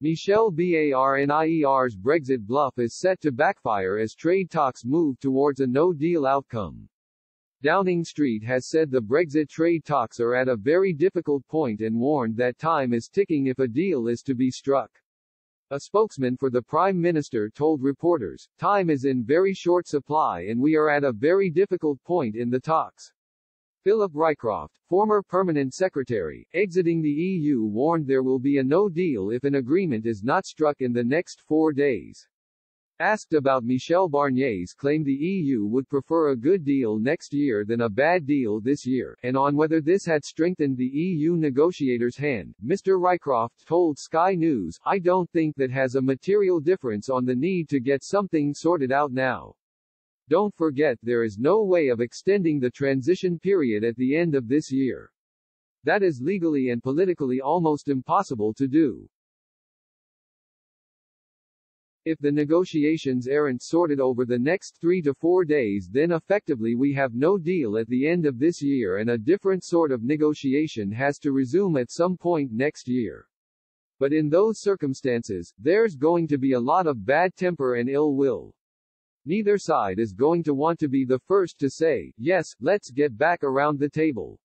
Michel Barnier's Brexit bluff is set to backfire as trade talks move towards a no-deal outcome. Downing Street has said the Brexit trade talks are at a very difficult point and warned that time is ticking if a deal is to be struck. A spokesman for the Prime Minister told reporters, time is in very short supply and we are at a very difficult point in the talks. Philip Rycroft, former permanent secretary, exiting the EU warned there will be a no deal if an agreement is not struck in the next four days. Asked about Michel Barnier's claim the EU would prefer a good deal next year than a bad deal this year, and on whether this had strengthened the EU negotiators' hand, Mr. Rycroft told Sky News, I don't think that has a material difference on the need to get something sorted out now. Don't forget there is no way of extending the transition period at the end of this year. That is legally and politically almost impossible to do. If the negotiations aren't sorted over the next three to four days then effectively we have no deal at the end of this year and a different sort of negotiation has to resume at some point next year. But in those circumstances, there's going to be a lot of bad temper and ill will. Neither side is going to want to be the first to say, yes, let's get back around the table.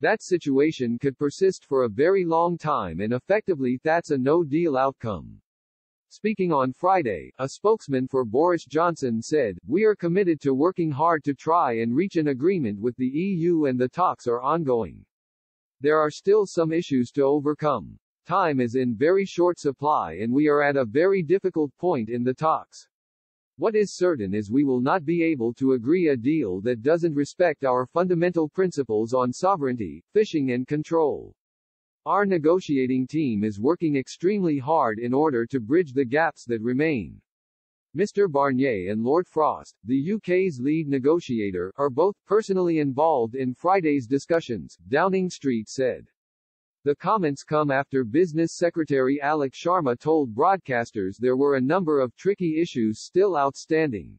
That situation could persist for a very long time and effectively that's a no-deal outcome. Speaking on Friday, a spokesman for Boris Johnson said, We are committed to working hard to try and reach an agreement with the EU and the talks are ongoing. There are still some issues to overcome. Time is in very short supply and we are at a very difficult point in the talks. What is certain is we will not be able to agree a deal that doesn't respect our fundamental principles on sovereignty, fishing and control. Our negotiating team is working extremely hard in order to bridge the gaps that remain. Mr. Barnier and Lord Frost, the UK's lead negotiator, are both personally involved in Friday's discussions, Downing Street said. The comments come after Business Secretary Alok Sharma told broadcasters there were a number of tricky issues still outstanding.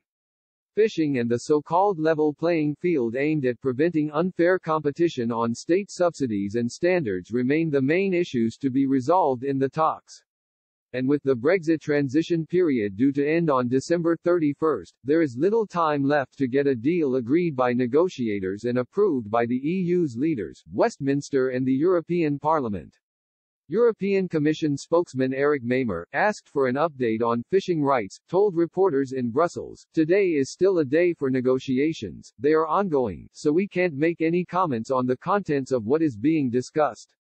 Fishing and the so-called level playing field aimed at preventing unfair competition on state subsidies and standards remain the main issues to be resolved in the talks and with the Brexit transition period due to end on December 31, there is little time left to get a deal agreed by negotiators and approved by the EU's leaders, Westminster and the European Parliament. European Commission spokesman Eric Mamer, asked for an update on fishing rights, told reporters in Brussels, Today is still a day for negotiations, they are ongoing, so we can't make any comments on the contents of what is being discussed.